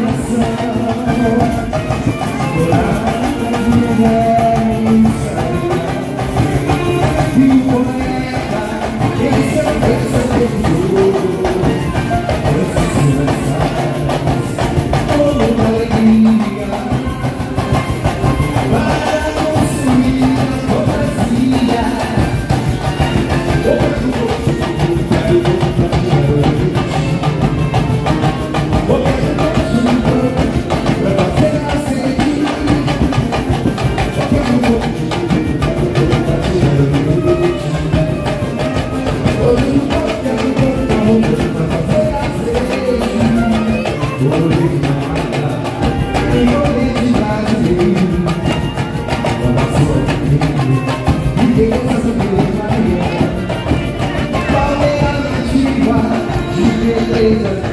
coração Jesus.